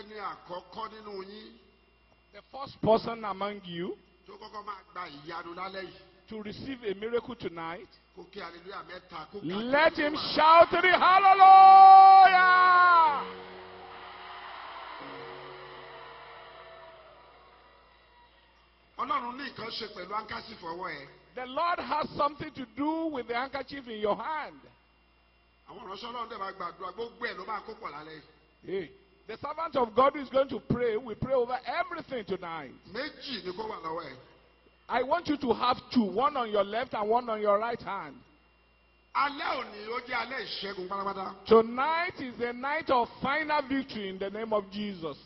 ẹni àkọ́kọ́ nínú yín. The first person among you tó kọ́kọ́ máa gba ìyanu lálẹ́ yìí. to receive a miracle tonight, kó kí hallelujah mẹ́ta kó ká let him shout the hallelujah. ọlọ́run ní nǹkan ṣe pẹ̀lú áńkásí fọwọ́ ẹ̀. The Lord has something to do with the handkerchief in your hand. àwọn ìránṣẹ́ ọlọ́run dẹ̀ máa gbàdúrà gbogbo ẹ̀ ló máa kó pọ̀ lálẹ́ yìí. Hey, the servant of God is going to pray. We pray over everything tonight. méjì ni kó wà lọ́wọ́ ẹ̀ I want you to have two, one on your left and one on your right hand. alẹ́ òní ó jẹ́ alẹ́ ìṣẹ́gun pátápátá Tonight is the night of final victory in the name of Jesus.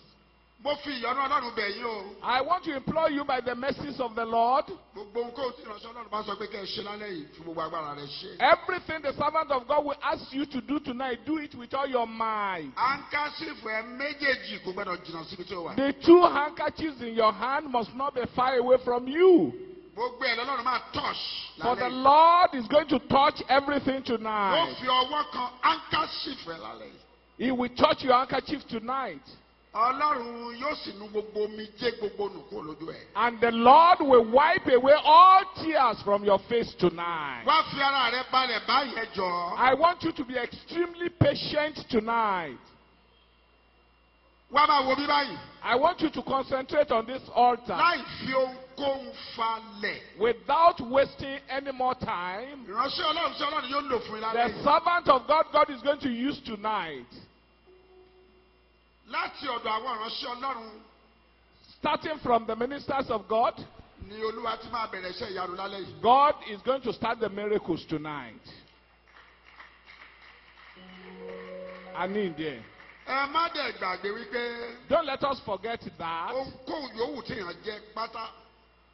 Mo fi ìyọ́nú ọlọ́run bẹ̀ yín o I want to implore you by the mercies of the Lord, gbogbo nǹkan tí ìránṣẹ́ ọlọ́run bá sọ pé kẹ́ ẹ ṣe lálẹ́ yìí fi gbogbo agbára rẹ̀ ṣe. everything the servant of God will ask you to do tonight, do it with all your might. áńkásífù ẹ méjèèjì kò gbọdọ̀ jìnnà síbi tí ó wà. The two handkerchiefs in your hand must not be far away from you. gbogbo ẹ̀ lọ́lọ́run máa touch For the. Lord is going to touch everything ó tonight. fi ọwọ́ kan áńkásífù ẹ lálẹ́ yìí. He will touch your handkerchief tonight. Ọlọ́run yóò sì nu gbogbo omi gbogbo nù kúrò lójú ẹ̀. And the Lord will wipe away all tears from your face tonight. wá fi ara rẹ balẹ̀ báyìí jọ. I want you to be extremely patient tonight. wá máa wo bí báyìí. I want you to concentrate on this altar láì fi ohunkóhun falẹ̀. without wasting any more time. ìránṣẹ́ ọlọ́run sí ọlọ́run yóò lò fún yín The servant of God, God is going to use tonight, láti ọ̀dọ̀ àwọn ìránṣẹ́ ọlọ́run starting from the ministers of God, ni olúwa ti máa bẹ̀rẹ̀ iṣẹ́ ìyanu lálẹ́ yìí. God is going to start the miracles tonight. I mean, there. ẹ má dẹ̀ gbàgbé wípé Don't let us forget that ohunkóhun yòówù téèyàn jẹ́ pátá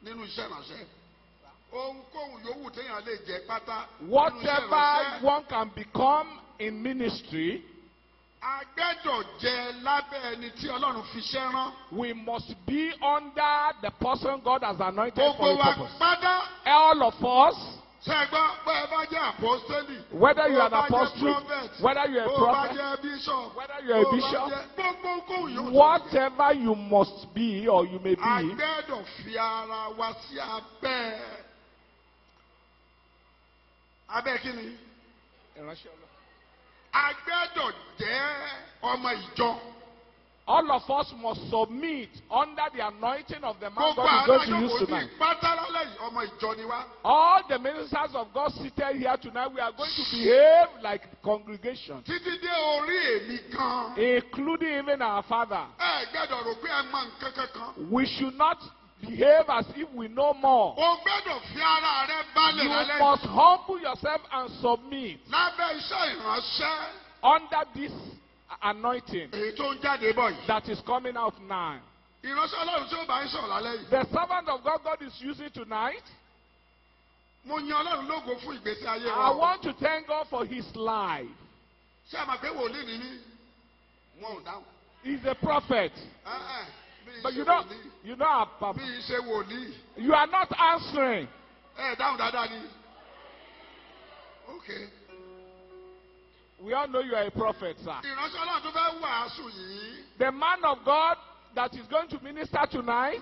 nínú iṣẹ́ ìránṣẹ́. ohunkóhun yòówù téèyàn lè jẹ́ pátá whatever one can become in ministry, agbẹ́dọ̀ jẹ lábẹ́ ẹni tí ọlọ́run fi ṣẹ́ rán. we must be under the person God has anointed for gbogbo a wa purpose. pátá All of us, ṣẹ́gbọ́n bẹ́ẹ̀ bá jẹ́ àpọ́stẹ́lì. whether you are an apostle, whether you are a prophet, whether you are a bishop, gbogbo whatever you must be or you may be, agbẹ́dọ̀ fi ara wa sí abẹ́ abẹ́ kí ni agbẹ́dọ̀ jẹ́ ọmọ ìjọ. All of us must submit under the anointing of the man God is going to use tonight. pátá lálẹ́ yìí ọmọ ìjọ ni wá. All the ministers of God seated here tonight, we are going to behave like congregation, títí dé orí èmi kan including even our father. ẹ gbẹ́dọ̀ rò pé ẹ mọ nǹkan kankan. We should not behave as if we know more. o gbẹ́dọ̀ fi ara rẹ balẹ̀ You must humble yourself and submit. Lábẹ́ iṣẹ́ ìránṣẹ́. Under this anointing that is coming out now. The servant of God God is using tonight. I want to thank God for his life. He's a prophet. But you don't, you know, You are not answering. Okay. We all know you are a prophet, sir. The man of God that is going to minister tonight.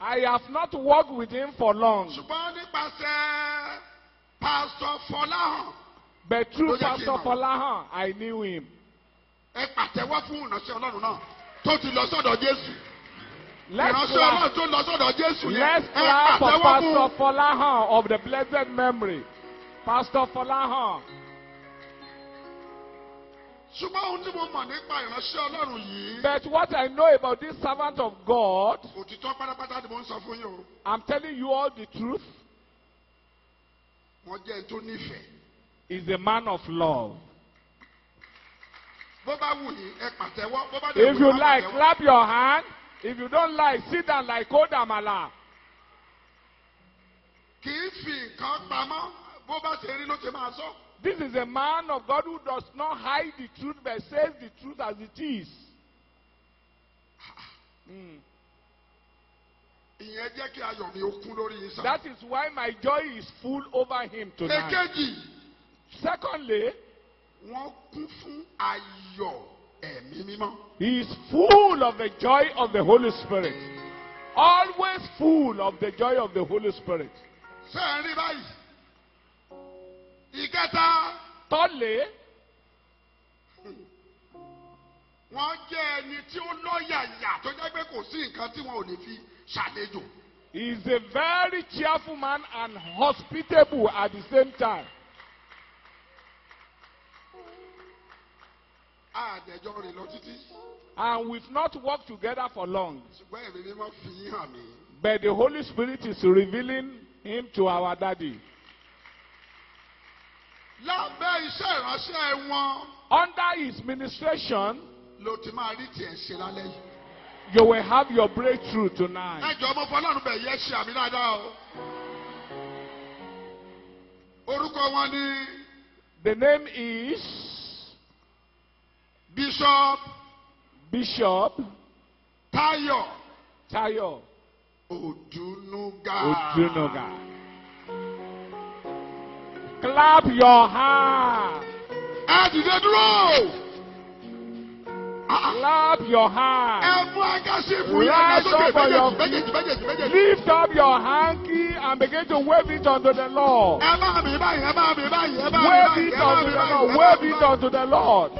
I have not worked with him for long. But through Pastor Folahan, I knew him. Let's clap, Let's clap for Pastor Folahan of the blessed memory. Pastor Folahan. ṣùgbọ́n ohun tí mo mọ̀ nípa ìránṣẹ́ ọlọ́run yìí. But what I know about this servant of God, òtítọ́ pátápátá ni mo ń sọ fún yín o. I'm telling you all the truth, wọ́n jẹ́ ẹni tó nífẹ̀ẹ́. is a man of love. bó bá wù yín ẹ pàtẹ́wọ́ bó bá dẹ̀ If wù you yín ẹ like, clap your hand. If you don't like, sit down like Kodamala. kì í fi nǹkan pamọ́ bó bá ṣe rí ló ṣe máa sọ. This is a man of God who does not hide the truth but says the truth as it is. Mm. ìyẹn jẹ́ kí ayọ̀ mi ó kún lórí yín sá. That is why my joy is full over him tonight. èkejì Secondly, wọ́n kún fún ayọ̀ ẹ̀mí mímọ́. He is full of the joy of the Holy Spirit. Always full of the joy of the Holy Spirit. ṣé ẹ rí báyìí. Ìkẹta Thirdly, wọ́n jẹ́ ẹni tí ó lọ́yàyà tó jẹ́ pé kò sí nǹkan tí wọn ò lè fi ṣàlejò. he is a very cheerful man and hospitable at the same time. àdẹ̀jọ́ rìn lọ títí. And we've not worked together for long. ṣùgbọ́n ẹ̀mí mímọ́ fi hàn mí. But the Holy Spirit is revealing him to our daddy. Lábẹ́ iṣẹ́ ìránṣẹ́ wọn Under his ministration, ló ti máa rí tiẹ̀ ṣe lálẹ́ yìí. you will have your breakthrough tonight. ẹ jọ ọmọ fọlọ́run bẹ̀ yẹ ṣe àmì dáadáa o. orúkọ wọn ni The name is bishop Bishop tayo Tayo odunuga. Odunoga. Clap your hands. ẹ dìde dúró. Clap your hands. ẹ mú agásífù yẹn lọ sókè up on your méjèèjì méjèèjì méjèèjì. Lift up your hanky and begin to wave it unto the Lord. ẹ máa mi báyìí ẹ máa mi báyìí ẹ máa mi Wave báyìí it ẹ máa unto the. Lord. Wave it unto the Lord.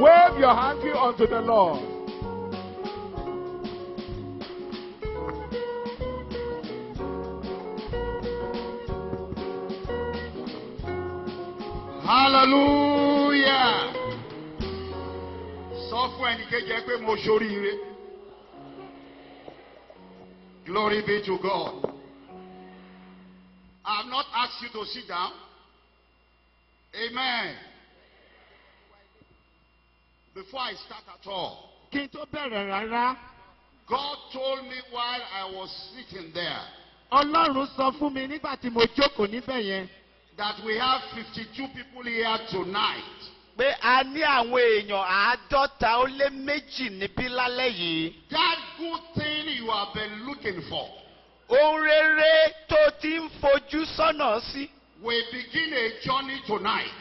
Wave your hanky unto the Lord. Hallelujah. Sọ fún ẹnìkejì ẹ pé mo ṣoríire. Glory be to god. I have not asked you to sit down. Amen. Before i start at all kí n tó bẹ̀rẹ̀ rárá. God told me while i was sitting there. Ọlọ́run sọ fún mi nígbà tí mo jókòó níbẹ̀ yẹn that we have fifty-two people here tonight pé a ní àwọn èèyàn àádọ́ta ó lé méjì níbí lálẹ́ yìí. that good thing you have been looking for ohun rere tó ti ń fojú sọ́nà sí. will begin a journey tonight.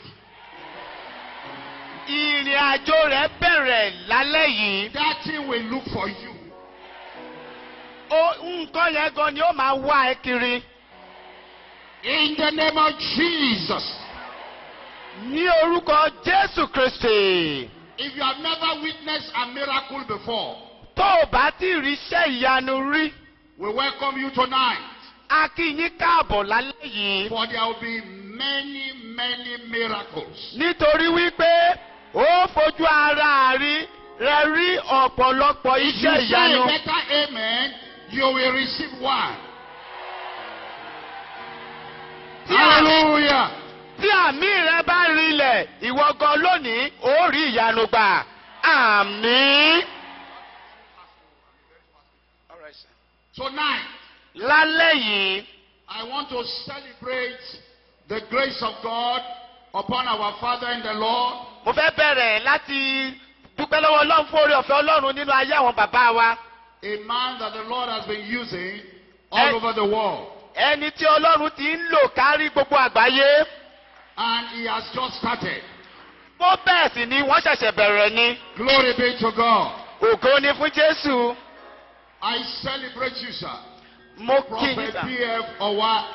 ìrìn àjò rẹ̀ bẹ̀rẹ̀ lálẹ́ yìí. That thing will look for you. nǹkan yẹn gan ni ó máa wá ẹ kiri. In the name of Jesus. ní orúkọ jésù kristi. If you have never witnessed a miracle before, tó o bá ti rí iṣẹ́ ìyanu rí. we welcome you tonight. a kí yín káàbọ̀ lálẹ́ yìí. For there will be many, many miracles. nítorí wípé ó fojú ara rí rẹ rí ọ̀pọ̀lọpọ̀ If you iṣẹ́ say a ìyanu. better amen, you will receive one. Hallelujah. tí àmì rẹ bá rinlẹ̀ ìwọ gan lónìí ó rí ìyanu gbà àmì. Tonight, lálẹ́ yìí I want to celebrate the grace of God upon our Father in the Lord. mo fẹ́ bẹ̀rẹ̀ láti dúpẹ́ lọ́wọ́ ọlọ́run fún orí ọ̀fẹ́ ọlọ́run nínú ayé àwọn bàbá wa. A man that the Lord has been using all over the world. Ẹni tí ọlọ́run ti ń lò kárí gbogbo àgbáyé. And he has just started. bó bẹ́ẹ̀ sì ni wọ́n ṣẹ̀ṣẹ̀ bẹ̀rẹ̀ ni. Glory be to God. ògo ni fún jésù. I celebrate you, sir. mo kí yín Prophet sà. P.F. Owa.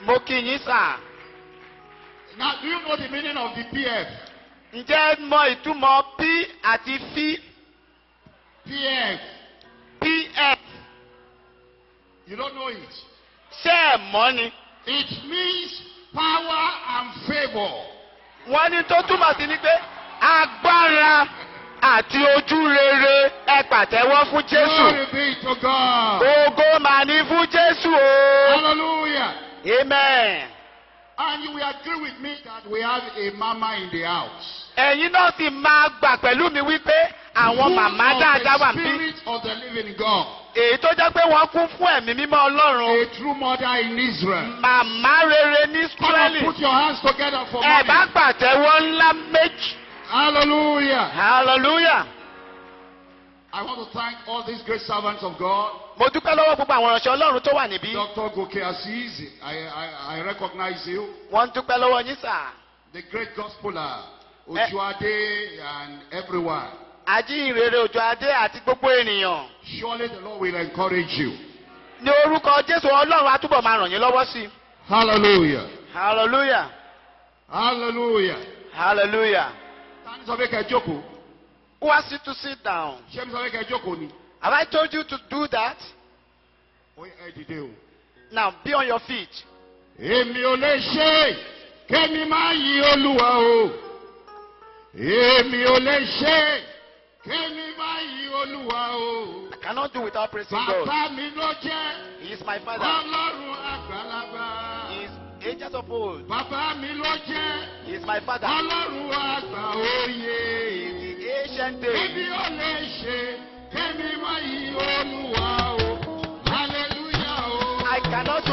mo kí yín sà. Now, do you know the meaning of the P.F.? ǹjẹ́ mọ ìtumọ̀ p àti f P.F. pf You don't know it. Ṣé ẹ mọ́ ni. It means power and favor. wọ́n ní tó túmọ̀ sí ni pé agbára àti ojú rere ẹ pàtẹ́wọ́ fún jésù. Glory be to God. ògo mà ní fún jésù o. Hallelujah. amen. And you will agree with me that we have a mama in the house. ẹ̀yin náà sì máa gbà pẹ̀lú mi wípé àwọn Full màmá of dáadáa wà the níbí. spirit of the living God. Èyí tó jẹ́ pé wọ́n kún fún ẹ̀mí mímọ́ ọlọ́run. A true mother in Israel. màmá rere ní Come on, israeli. put your hands together for ẹ bá pàtẹ́wọ́ ńlá méjì. Hallelujah. hallelujah. I want to thank all these great servants of God. mo dúpẹ́ lọ́wọ́ gbogbo àwọn ìránṣẹ́ ọlọ́run tó wà níbí. Dr. Goke Aziz, I, I, I recognize you. wọ́n dúpẹ́ lọ́wọ́ yín sà. The great gospeler, Ojuade and everyone. Àjíhìnrere òjò adé àti gbogbo ènìyàn. Surely the Lord will encourage you. ní orúkọ jésù ọlọ́run á túbọ̀ máa ràn yín lọ́wọ́ sí i. Hallelujah. hallelujah Hallelujah. hallelujah. Tani sọ pé kẹ́ ẹ jókòó? who asked you to sit down? Ṣé mi sọ pé kẹ́ ẹ jókòó ni? have I told you to do that? Ó yẹ ẹ dìde o. now be on your feet. Èmi ò lè ṣe kémi máa yí olúwa o. Èmi ò lè ṣe kémi máa yí olúwa o. I cannot do without praising God. Bàbá mi ló jẹ́ he is my father. ọlọ́run àgbàlagbà. he is ages of old. Bàbá mi ló jẹ́ he is my father. ọlọ́run àgbà òye. the ancient lè ṣe kémi olúwa o. Hallelujah o. I cannot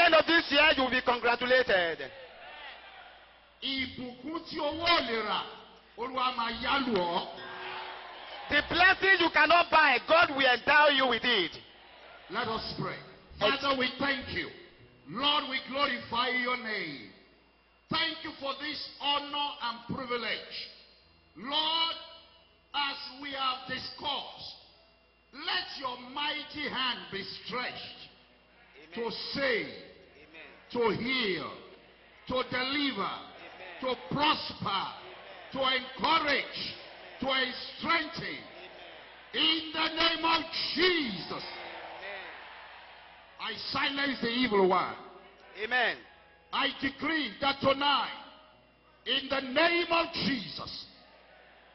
the end of this year, you will be congratulated. ìbùkún tí owó ò lè rà olúwa máa yálù ọ́. The blessing you cannot buy, God will endow you with it. let us pray. father we thank you. lord we glorify your name. thank you for this honor and privilege. lord as we have discussed let your mighty hand be stretched to save to heal to deliver to prosper to encourage to strengthen in the name of Jesus. I silence the evil one. Amen. I decree that tonight, in the name of Jesus,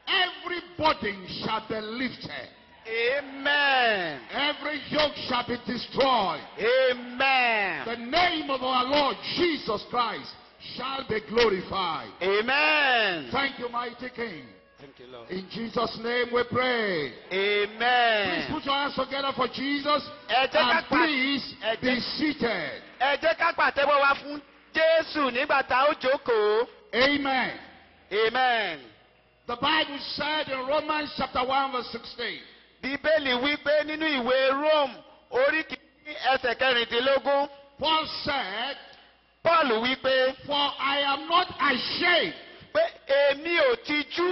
every burden shall be lifted. Amen. Every yoke shall be destroyed. Amen. The name of our Lord Jesus Christ shall be glorified. Amen. Thank you, mighty King. Thank you, Lord. In Jesus' name we pray. Amen. Please put your hands together for Jesus. Ẹ jẹ́ ká And please be seated. Ẹ jẹ́ ká pàtẹ́wọ́ wa fún Jésù nígbà tá ó jókòó. Amen. Amen. The Bible said in Romans chapter 1 verse 16, Bíbélì wí pé nínú ìwé Rome orí kìíní ẹsẹ̀ kẹrìndínlógún. Paul said, Paul wí pé For I am not ashamed pé èmi ò tijú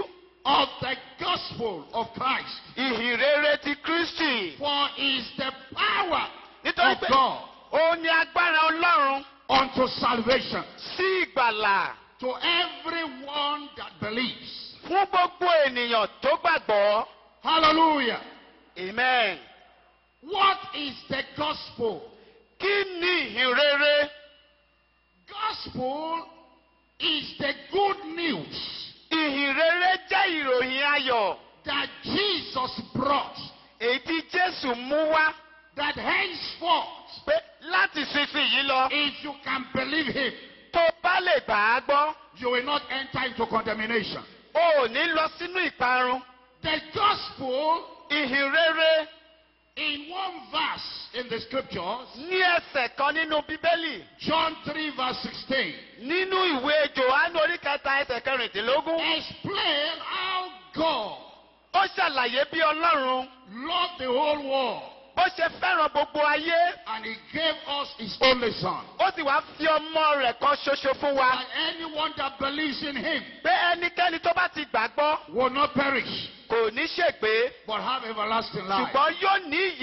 of the gospel of Christ, ìhìnrere ti Kristi. for is the power of God ó ní agbára Ọlọ́run unto salvation sí ìgbàlà to everyone that believes. fún gbogbo ènìyàn tó gbàgbọ́. Hallelujah. Amen. What is the gospel? Kí ni ìhìnrere? Gospel is the good news Ìhìnrere jẹ́ ìròyìn ayọ̀ that Jesus brought èyí tí Jésù mú wá that henceforth, pé láti sísìnyí lọ if you can believe him, tó bá lè gbà á gbọ́ you will not enter into condemnation. o ò ní lọ sínú ìparun. The gospel Ìhìnrere in one verse in the scriptures, ní ẹsẹ̀ kan nínú Bíbélì John 3 verse 16, nínú ìwé Jòhánù orí kẹta ẹsẹ̀ kẹrìndínlógún. explain how God Ó ṣàlàyé bí Ọlọ́run loved the whole world bó ṣe fẹ́ràn gbogbo ayé. and he gave us his only son. Ó sì wá fi ọmọ rẹ̀ kan ṣoṣo fún wa. That anyone that believes in him Pé ẹnikẹ́ni tó bá ti gbàgbọ́ will not perish kò ní ṣègbé but have everlasting life. ṣùgbọ́n yóò ní